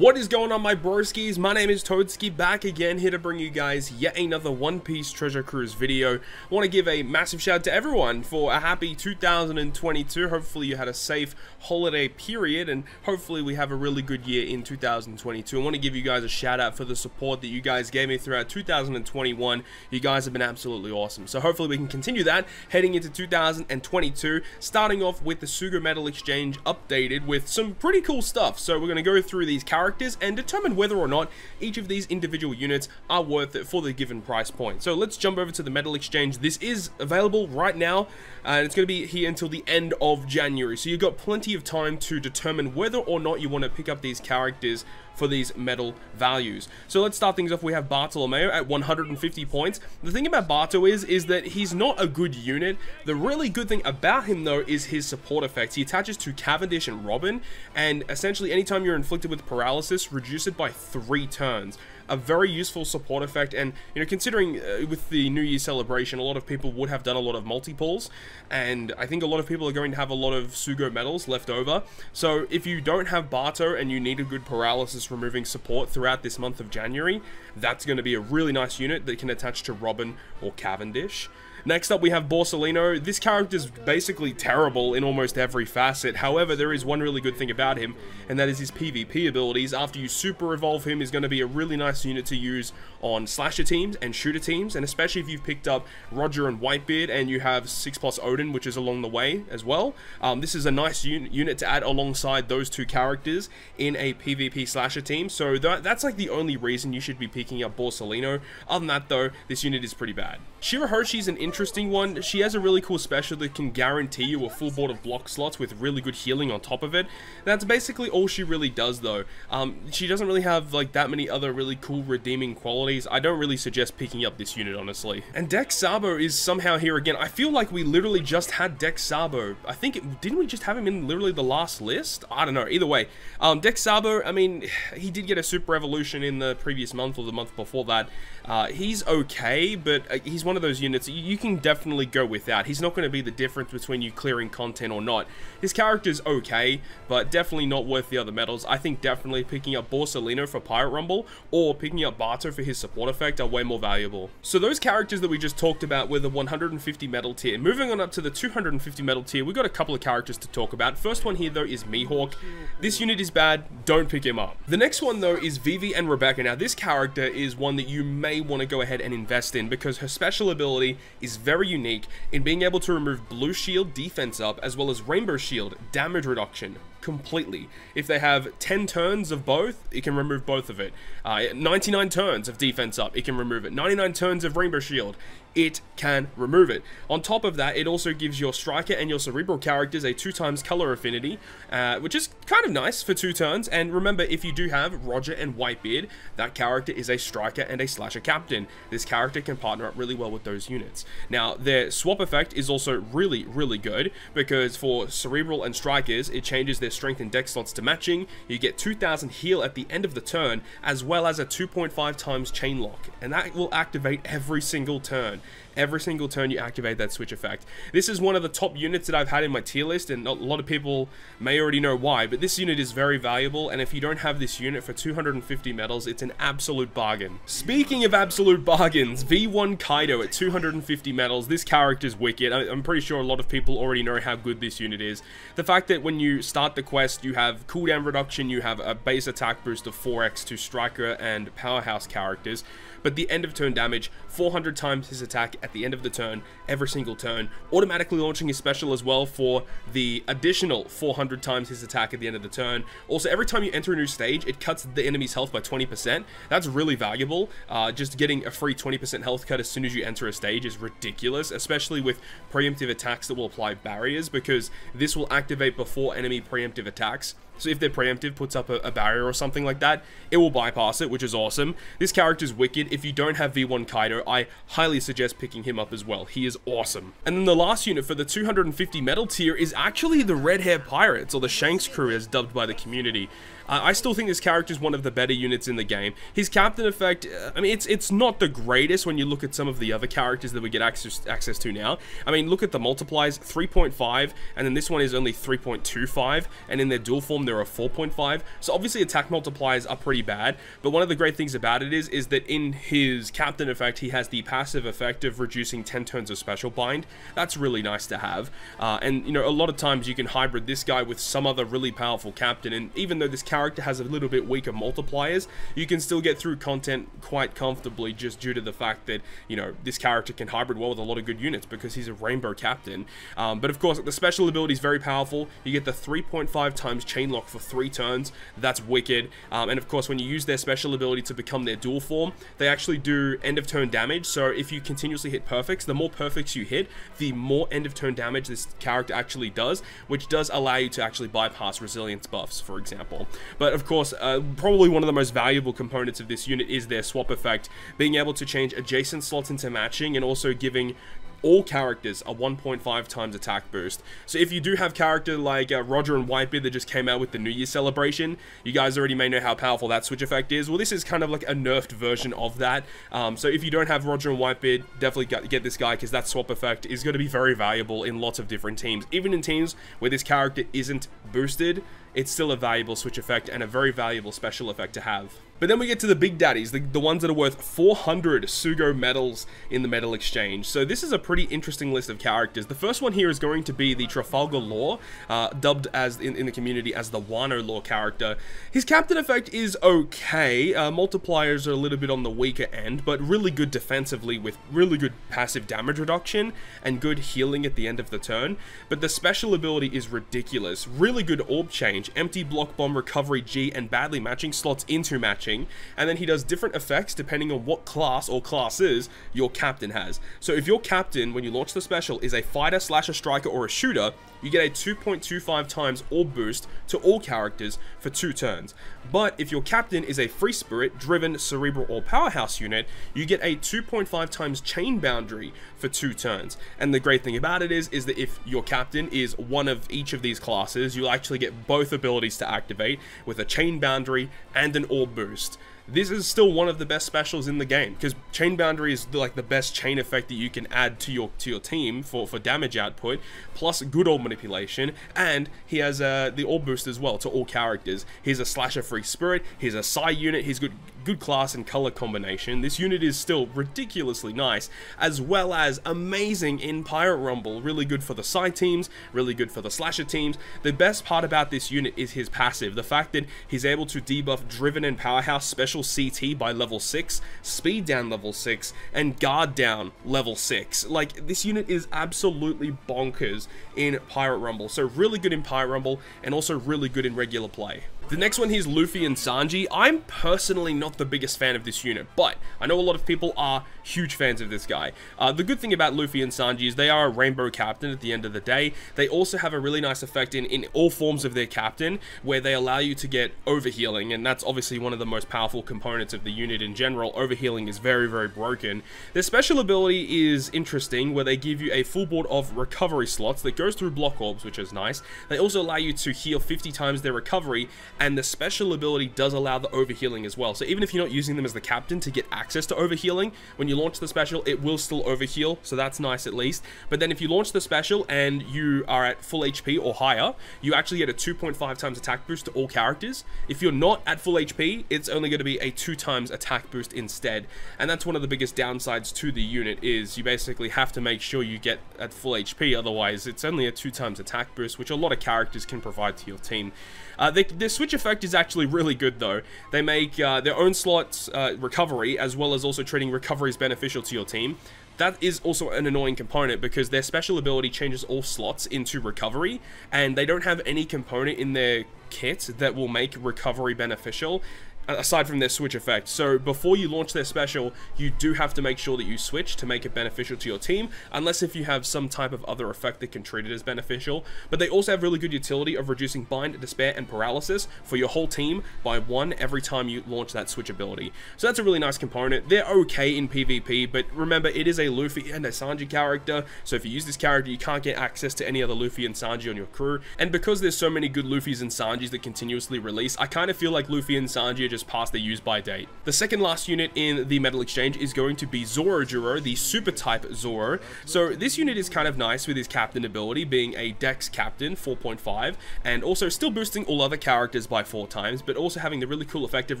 What is going on my broskies? My name is Toadski, back again here to bring you guys yet another One Piece Treasure Cruise video. I want to give a massive shout out to everyone for a happy 2022. Hopefully you had a safe holiday period and hopefully we have a really good year in 2022. I want to give you guys a shout out for the support that you guys gave me throughout 2021. You guys have been absolutely awesome. So hopefully we can continue that heading into 2022, starting off with the Sugo Medal Exchange updated with some pretty cool stuff. So we're going to go through these characters characters and determine whether or not each of these individual units are worth it for the given price point. So let's jump over to the Medal Exchange. This is available right now and it's going to be here until the end of January. So you've got plenty of time to determine whether or not you want to pick up these characters for these medal values. So let's start things off. We have Bartolomeo at 150 points. The thing about Barto is, is that he's not a good unit. The really good thing about him though is his support effects. He attaches to Cavendish and Robin, and essentially anytime you're inflicted with paralysis, reduce it by three turns a very useful support effect. And you know considering uh, with the New Year celebration a lot of people would have done a lot of multi-pulls. And I think a lot of people are going to have a lot of Sugo medals left over. So if you don't have Barto and you need a good paralysis removing support throughout this month of January that's going to be a really nice unit that can attach to Robin or Cavendish Next up, we have Borsalino. This character is basically terrible in almost every facet. However, there is one really good thing about him, and that is his PvP abilities. After you super evolve him, is going to be a really nice unit to use on slasher teams and shooter teams, and especially if you've picked up Roger and Whitebeard and you have 6 plus Oden, which is along the way as well. Um, this is a nice un unit to add alongside those two characters in a PvP slasher team, so that, that's like the only reason you should be picking up Borsalino. Other than that though, this unit is pretty bad. Shirahoshi's an interesting one. She has a really cool special that can guarantee you a full board of block slots with really good healing on top of it. That's basically all she really does though. Um, she doesn't really have like that many other really cool redeeming qualities. I don't really suggest picking up this unit honestly. And Dex Sabo is somehow here again. I feel like we literally just had Dex Sabo. I think, it, didn't we just have him in literally the last list? I don't know. Either way, um, Dex Sabo, I mean, he did get a super evolution in the previous month or the month before that. Uh, he's okay, but uh, he's one of those units you can definitely go without. He's not going to be the difference between you clearing content or not. His character's okay, but definitely not worth the other medals. I think definitely picking up Borsalino for Pirate Rumble or picking up Barto for his support effect are way more valuable. So those characters that we just talked about were the 150 medal tier. Moving on up to the 250 medal tier, we've got a couple of characters to talk about. First one here though is Mihawk. This unit is bad, don't pick him up. The next one though is Vivi and Rebecca. Now this character is one that you may want to go ahead and invest in because her special ability is very unique in being able to remove blue shield defense up as well as rainbow shield damage reduction completely. If they have 10 turns of both, it can remove both of it. Uh, 99 turns of defense up, it can remove it. 99 turns of Rainbow Shield, it can remove it. On top of that, it also gives your Striker and your Cerebral characters a 2 times color affinity, uh, which is kind of nice for 2 turns. And remember, if you do have Roger and Whitebeard, that character is a Striker and a Slasher Captain. This character can partner up really well with those units. Now, their swap effect is also really, really good, because for Cerebral and Strikers, it changes their strength and dex slots to matching, you get 2000 heal at the end of the turn, as well as a 2.5 times chain lock, and that will activate every single turn every single turn you activate that switch effect. This is one of the top units that I've had in my tier list, and a lot of people may already know why, but this unit is very valuable, and if you don't have this unit for 250 medals, it's an absolute bargain. Speaking of absolute bargains, V1 Kaido at 250 medals, this character's wicked. I'm pretty sure a lot of people already know how good this unit is. The fact that when you start the quest, you have cooldown reduction, you have a base attack boost of 4x to Striker and Powerhouse characters, but the end of turn damage, 400 times his attack at the end of the turn, every single turn, automatically launching his special as well for the additional 400 times his attack at the end of the turn. Also, every time you enter a new stage, it cuts the enemy's health by 20%. That's really valuable. Uh, just getting a free 20% health cut as soon as you enter a stage is ridiculous, especially with preemptive attacks that will apply barriers, because this will activate before enemy preemptive attacks. So if their preemptive puts up a, a, barrier or something like that, it will bypass it, which is awesome. This character is wicked. If you don't have V1 Kaido, I highly suggest picking him up as well. He is awesome. And then the last unit for the 250 medal tier is actually the Red Hair Pirates, or the Shanks crew as dubbed by the community. Uh, I still think this character is one of the better units in the game. His captain effect, uh, I mean, it's it's not the greatest when you look at some of the other characters that we get access, access to now. I mean, look at the multipliers, 3.5, and then this one is only 3.25, and in their dual form, there are 4.5. So obviously attack multipliers are pretty bad, but one of the great things about it is, is that in his captain effect, he has the passive effect of reducing 10 turns of special bind. That's really nice to have. Uh, and, you know, a lot of times you can hybrid this guy with some other really powerful captain, and even though this character has a little bit weaker multipliers, you can still get through content quite comfortably just due to the fact that, you know, this character can hybrid well with a lot of good units because he's a rainbow captain. Um, but of course, the special ability is very powerful. You get the 3.5 times chain for three turns. That's wicked. Um, and of course, when you use their special ability to become their dual form, they actually do end of turn damage. So if you continuously hit perfects, the more perfects you hit, the more end of turn damage this character actually does, which does allow you to actually bypass resilience buffs, for example. But of course, uh, probably one of the most valuable components of this unit is their swap effect, being able to change adjacent slots into matching and also giving all characters a 1.5 times attack boost. So if you do have character like uh, Roger and Whitebeard that just came out with the New Year celebration, you guys already may know how powerful that switch effect is. Well, this is kind of like a nerfed version of that. Um, so if you don't have Roger and Whitebeard, definitely get this guy because that swap effect is going to be very valuable in lots of different teams. Even in teams where this character isn't boosted, it's still a valuable switch effect and a very valuable special effect to have. But then we get to the big daddies, the, the ones that are worth 400 Sugo medals in the medal exchange. So this is a pretty interesting list of characters. The first one here is going to be the Trafalgar Law, uh, dubbed as in, in, the community as the Wano Law character. His captain effect is okay. Uh, multipliers are a little bit on the weaker end, but really good defensively with really good passive damage reduction and good healing at the end of the turn. But the special ability is ridiculous. Really good orb change, empty block bomb recovery G, and badly matching slots into matching and then he does different effects depending on what class or classes your captain has. So if your captain, when you launch the special, is a fighter slash a striker or a shooter, you get a 2.25 times orb boost to all characters for two turns. But if your captain is a free spirit, driven, cerebral, or powerhouse unit, you get a 2.5 times chain boundary for two turns. And the great thing about it is, is that if your captain is one of each of these classes, you'll actually get both abilities to activate with a chain boundary and an orb boost. boost this is still one of the best specials in the game because chain boundary is like the best chain effect that you can add to your to your team for for damage output plus good old manipulation and he has uh, the orb boost as well to all characters. He's a slasher free spirit he's a PSY unit he's good good class and color combination. This unit is still ridiculously nice as well as amazing in pirate rumble really good for the PSY teams really good for the slasher teams. The best part about this unit is his passive the fact that he's able to debuff driven and powerhouse special CT by level 6, speed down level 6, and guard down level 6. Like, this unit is absolutely bonkers in Pirate Rumble. So really good in Pirate Rumble, and also really good in regular play. The next one here is Luffy and Sanji. I'm personally not the biggest fan of this unit, but I know a lot of people are huge fans of this guy. Uh, the good thing about Luffy and Sanji is they are a rainbow captain at the end of the day. They also have a really nice effect in, in all forms of their captain, where they allow you to get overhealing, and that's obviously one of the most powerful components of the unit in general. Overhealing is very, very broken. Their special ability is interesting, where they give you a full board of recovery slots that goes through block orbs, which is nice. They also allow you to heal 50 times their recovery, and the special ability does allow the overhealing as well. So even if you're not using them as the captain to get access to overhealing, when you launch the special, it will still overheal, so that's nice at least. But then if you launch the special and you are at full HP or higher, you actually get a 2.5 times attack boost to all characters. If you're not at full HP, it's only going to be a 2 times attack boost instead. And that's one of the biggest downsides to the unit is you basically have to make sure you get at full HP, otherwise it's only a 2 times attack boost, which a lot of characters can provide to your team. Uh, the, the switch effect is actually really good though. They make uh, their own slots uh, recovery as well as also treating recovery as beneficial to your team. That is also an annoying component because their special ability changes all slots into recovery and they don't have any component in their kit that will make recovery beneficial aside from their switch effect. So before you launch their special, you do have to make sure that you switch to make it beneficial to your team, unless if you have some type of other effect that can treat it as beneficial. But they also have really good utility of reducing bind, despair, and paralysis for your whole team by one every time you launch that switch ability. So that's a really nice component. They're okay in PvP, but remember, it is a Luffy and a Sanji character, so if you use this character, you can't get access to any other Luffy and Sanji on your crew. And because there's so many good Luffys and Sanjis that continuously release, I kind of feel like Luffy and Sanji just past the use by date. The second last unit in the Medal Exchange is going to be Zoro the Super Type Zoro. So this unit is kind of nice with his captain ability being a Dex Captain 4.5 and also still boosting all other characters by 4 times, but also having the really cool effect of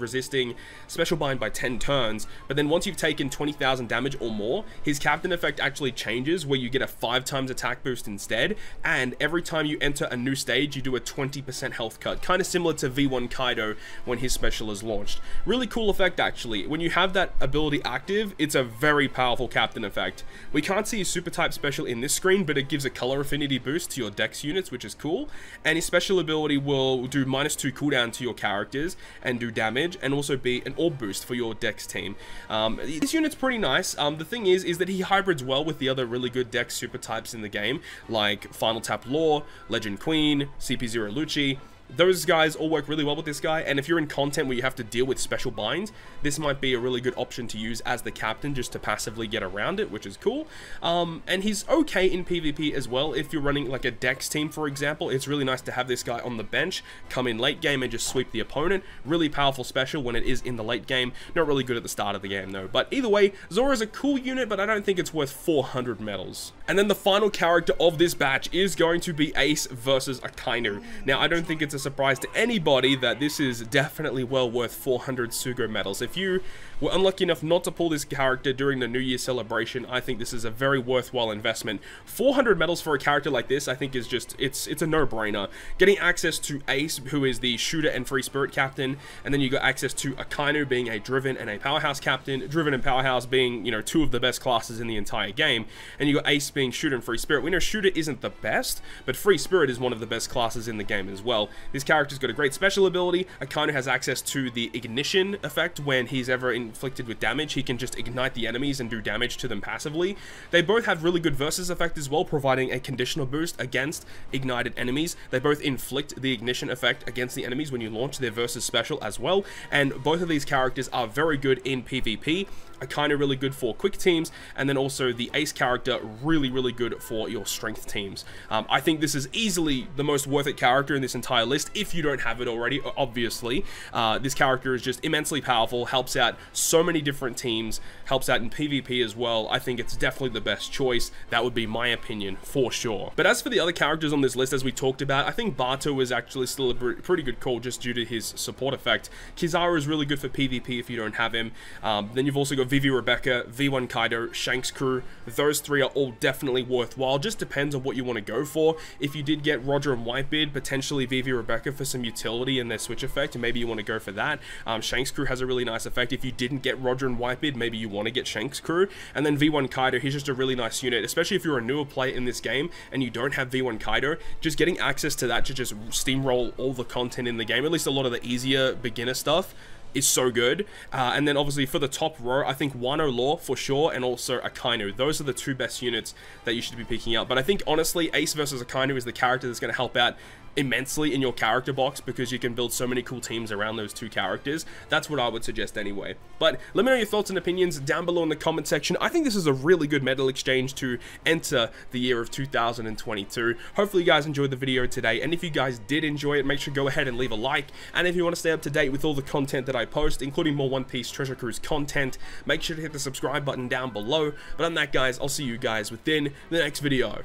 resisting Special Bind by 10 turns. But then once you've taken 20,000 damage or more, his captain effect actually changes where you get a 5 times attack boost instead, and every time you enter a new stage, you do a 20% health cut, kind of similar to V1 Kaido when his special is launched. Really cool effect actually. When you have that ability active, it's a very powerful captain effect. We can't see his super type special in this screen, but it gives a color affinity boost to your dex units, which is cool, and his special ability will do minus 2 cooldown to your characters and do damage, and also be an orb boost for your dex team. Um, this unit's pretty nice. Um, the thing is, is that he hybrids well with the other really good dex super types in the game, like Final Tap Law, Legend Queen, CP0 Lucci, those guys all work really well with this guy, and if you're in content where you have to deal with special binds, this might be a really good option to use as the captain just to passively get around it, which is cool. Um, and he's okay in PvP as well. If you're running like a Dex team, for example, it's really nice to have this guy on the bench, come in late game and just sweep the opponent. Really powerful special when it is in the late game. Not really good at the start of the game though. But either way, Zoro's a cool unit, but I don't think it's worth 400 medals. And then the final character of this batch is going to be Ace versus Akainu. Now, I don't think it's a surprise to anybody that this is definitely well worth 400 Sugo medals. If you were unlucky enough not to pull this character during the New Year celebration, I think this is a very worthwhile investment. 400 medals for a character like this, I think is just, it's it's a no-brainer. Getting access to Ace, who is the shooter and free spirit captain, and then you got access to Akainu being a driven and a powerhouse captain, driven and powerhouse being, you know, two of the best classes in the entire game, and you got Ace being shooter and free spirit. We know shooter isn't the best, but free spirit is one of the best classes in the game as well. This character's got a great special ability. Akainu has access to the ignition effect when he's ever inflicted with damage. He can just ignite the enemies and do damage to them passively. They both have really good versus effect as well, providing a conditional boost against ignited enemies. They both inflict the ignition effect against the enemies when you launch their versus special as well. And both of these characters are very good in PvP of really good for quick teams, and then also the ace character really, really good for your strength teams. Um, I think this is easily the most worth it character in this entire list, if you don't have it already, obviously. Uh, this character is just immensely powerful, helps out so many different teams, helps out in PvP as well. I think it's definitely the best choice. That would be my opinion, for sure. But as for the other characters on this list, as we talked about, I think Barto is actually still a pretty good call just due to his support effect. Kizaru is really good for PvP if you don't have him. Um, then you've also got Vivi Rebecca, V1 Kaido, Shanks crew, those three are all definitely worthwhile. Just depends on what you want to go for. If you did get Roger and Whitebeard, potentially Vivi Rebecca for some utility in their switch effect, and maybe you want to go for that. Um, Shanks crew has a really nice effect. If you didn't get Roger and Whitebeard, maybe you want to get Shanks crew. And then V1 Kaido, he's just a really nice unit, especially if you're a newer player in this game and you don't have V1 Kaido, just getting access to that to just steamroll all the content in the game, at least a lot of the easier beginner stuff, is so good. Uh, and then obviously for the top row, I think Wano Law for sure, and also Akainu. Those are the two best units that you should be picking up. But I think honestly, Ace versus Akainu is the character that's going to help out immensely in your character box because you can build so many cool teams around those two characters. That's what I would suggest anyway. But let me know your thoughts and opinions down below in the comment section. I think this is a really good medal exchange to enter the year of 2022. Hopefully you guys enjoyed the video today and if you guys did enjoy it, make sure go ahead and leave a like. And if you want to stay up to date with all the content that I post, including more One Piece Treasure Cruise content, make sure to hit the subscribe button down below. But on that guys, I'll see you guys within the next video.